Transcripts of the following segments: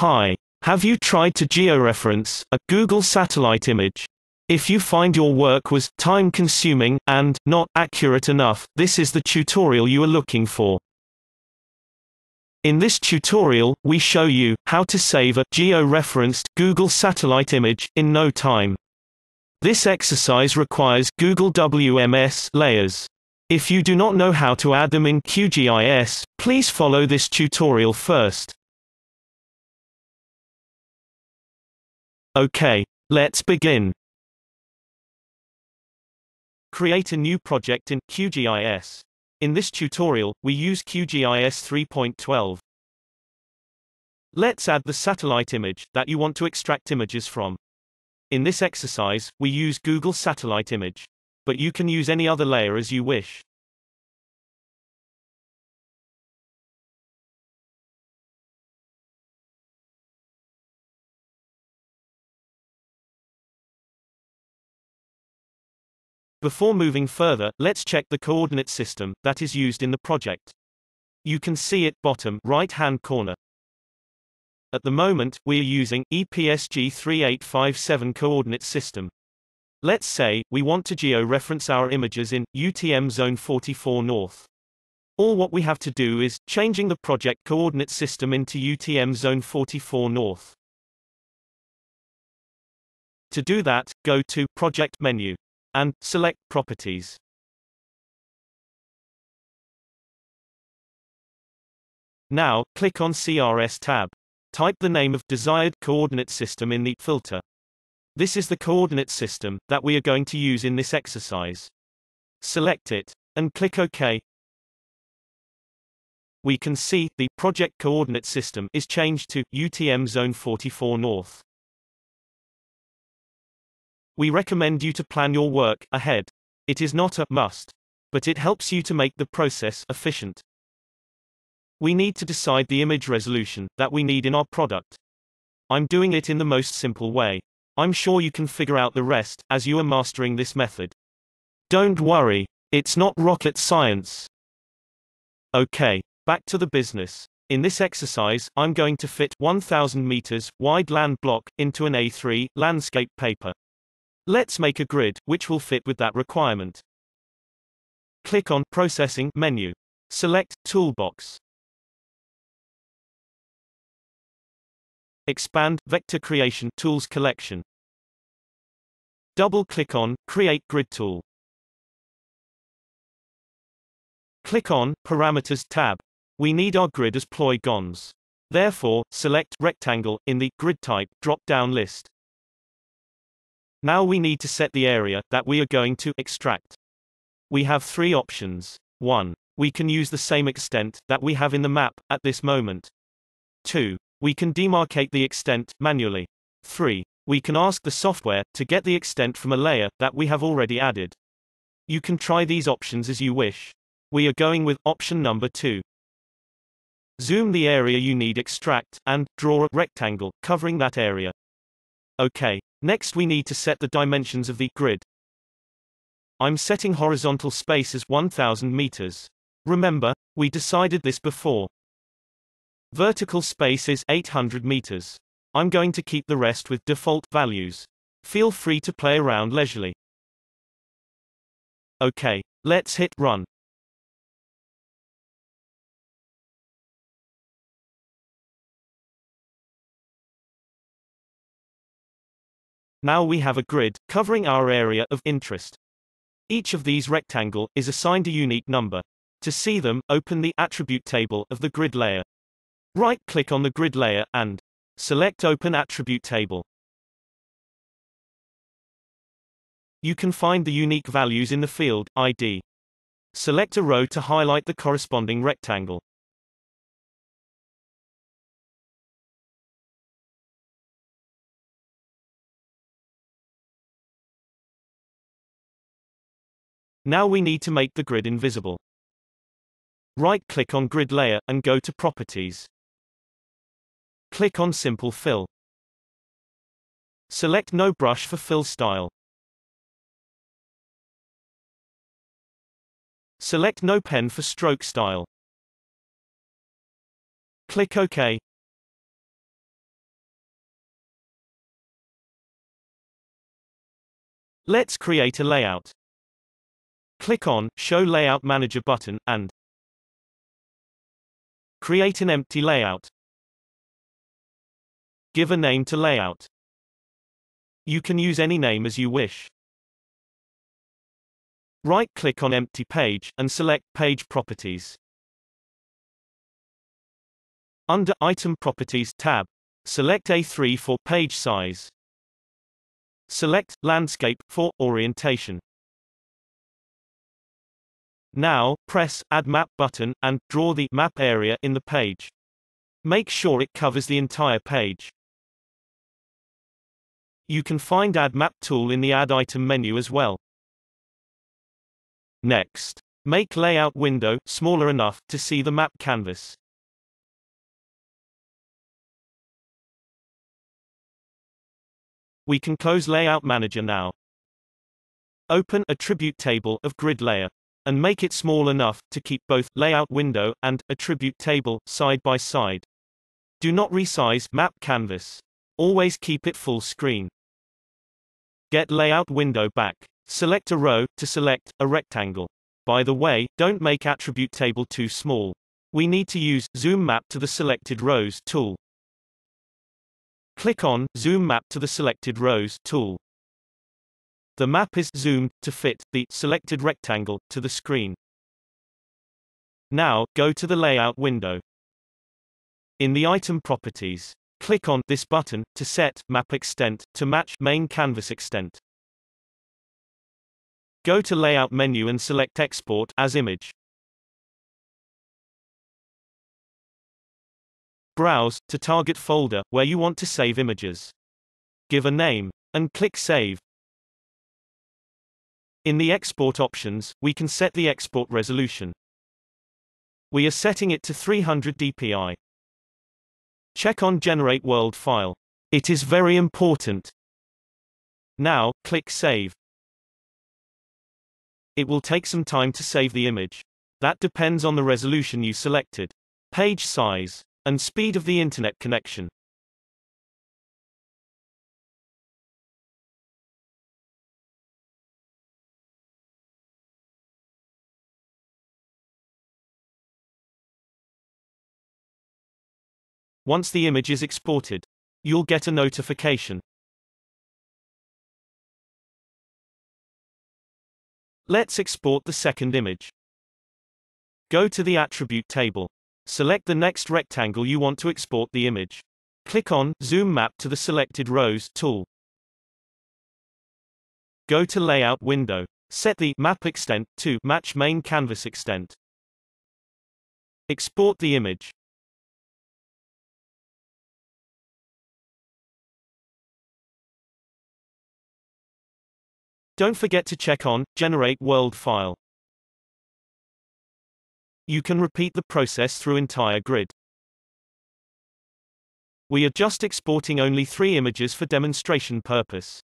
Hi. Have you tried to georeference a Google satellite image? If you find your work was time-consuming and not accurate enough, this is the tutorial you are looking for. In this tutorial, we show you how to save a geo-referenced Google satellite image in no time. This exercise requires Google WMS layers. If you do not know how to add them in QGIS, please follow this tutorial first. Okay, let's begin. Create a new project in QGIS. In this tutorial, we use QGIS 3.12. Let's add the satellite image that you want to extract images from. In this exercise, we use Google Satellite Image. But you can use any other layer as you wish. Before moving further, let's check the coordinate system that is used in the project. You can see it bottom right-hand corner. At the moment, we are using EPSG 3857 coordinate system. Let's say we want to geo-reference our images in UTM zone 44 north. All what we have to do is changing the project coordinate system into UTM zone 44 north. To do that, go to Project menu and select Properties. Now, click on CRS tab. Type the name of desired coordinate system in the filter. This is the coordinate system that we are going to use in this exercise. Select it and click OK. We can see the project coordinate system is changed to UTM zone 44 north. We recommend you to plan your work ahead. It is not a must, but it helps you to make the process efficient. We need to decide the image resolution that we need in our product. I'm doing it in the most simple way. I'm sure you can figure out the rest as you are mastering this method. Don't worry, it's not rocket science. Okay, back to the business. In this exercise, I'm going to fit 1000 meters wide land block into an A3 landscape paper. Let's make a grid, which will fit with that requirement. Click on Processing menu. Select Toolbox. Expand Vector Creation Tools collection. Double-click on Create Grid tool. Click on Parameters tab. We need our grid as polygons. Therefore, select Rectangle in the Grid Type drop-down list. Now we need to set the area that we are going to extract. We have three options. 1. We can use the same extent that we have in the map at this moment. 2. We can demarcate the extent manually. 3. We can ask the software to get the extent from a layer that we have already added. You can try these options as you wish. We are going with option number 2. Zoom the area you need extract, and draw a rectangle covering that area. OK. Next we need to set the dimensions of the grid. I'm setting horizontal space as 1000 meters. Remember, we decided this before. Vertical space is 800 meters. I'm going to keep the rest with default values. Feel free to play around leisurely. Okay, let's hit run. Now we have a grid, covering our area of interest. Each of these rectangle is assigned a unique number. To see them, open the attribute table of the grid layer. Right-click on the grid layer, and select Open Attribute Table. You can find the unique values in the field, ID. Select a row to highlight the corresponding rectangle. Now we need to make the grid invisible. Right-click on Grid Layer, and go to Properties. Click on Simple Fill. Select No Brush for Fill Style. Select No Pen for Stroke Style. Click OK. Let's create a layout. Click on Show Layout Manager button, and create an empty layout. Give a name to layout. You can use any name as you wish. Right-click on Empty Page, and select Page Properties. Under Item Properties tab, select A3 for page size. Select Landscape for orientation. Now, press Add Map button, and draw the map area in the page. Make sure it covers the entire page. You can find Add Map tool in the Add Item menu as well. Next, make layout window smaller enough to see the map canvas. We can close Layout Manager now. Open Attribute Table of Grid Layer and make it small enough to keep both Layout Window and Attribute Table side by side. Do not resize Map Canvas. Always keep it full screen. Get Layout Window back. Select a row to select a rectangle. By the way, don't make Attribute Table too small. We need to use Zoom Map to the Selected Rows tool. Click on Zoom Map to the Selected Rows tool. The map is zoomed to fit the selected rectangle to the screen. Now, go to the Layout window. In the Item Properties, click on this button to set Map Extent to match Main Canvas Extent. Go to Layout menu and select Export as image. Browse to target folder where you want to save images. Give a name, and click Save. In the export options, we can set the export resolution. We are setting it to 300 dpi. Check on Generate World File. It is very important. Now, click Save. It will take some time to save the image. That depends on the resolution you selected. Page size and speed of the internet connection. Once the image is exported, you'll get a notification. Let's export the second image. Go to the attribute table. Select the next rectangle you want to export the image. Click on Zoom Map to the selected rows tool. Go to Layout window. Set the Map extent to match main canvas extent. Export the image. Don't forget to check on Generate World File. You can repeat the process through entire grid. We are just exporting only three images for demonstration purpose.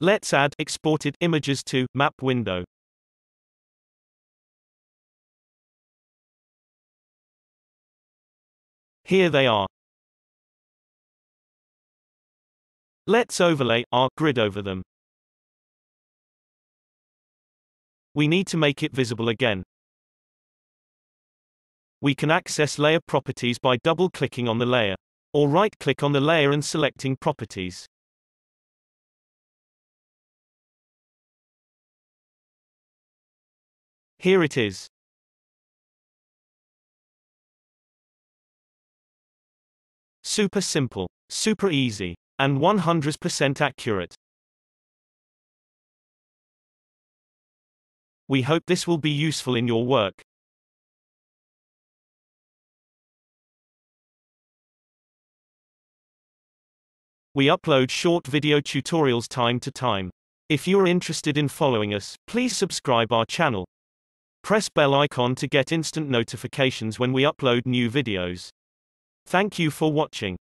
Let's add exported images to map window. Here they are. Let's overlay our grid over them. We need to make it visible again. We can access layer properties by double-clicking on the layer. Or right-click on the layer and selecting Properties. Here it is. Super simple, super easy, and 100% accurate. We hope this will be useful in your work. We upload short video tutorials time to time. If you're interested in following us, please subscribe our channel. Press bell icon to get instant notifications when we upload new videos. Thank you for watching.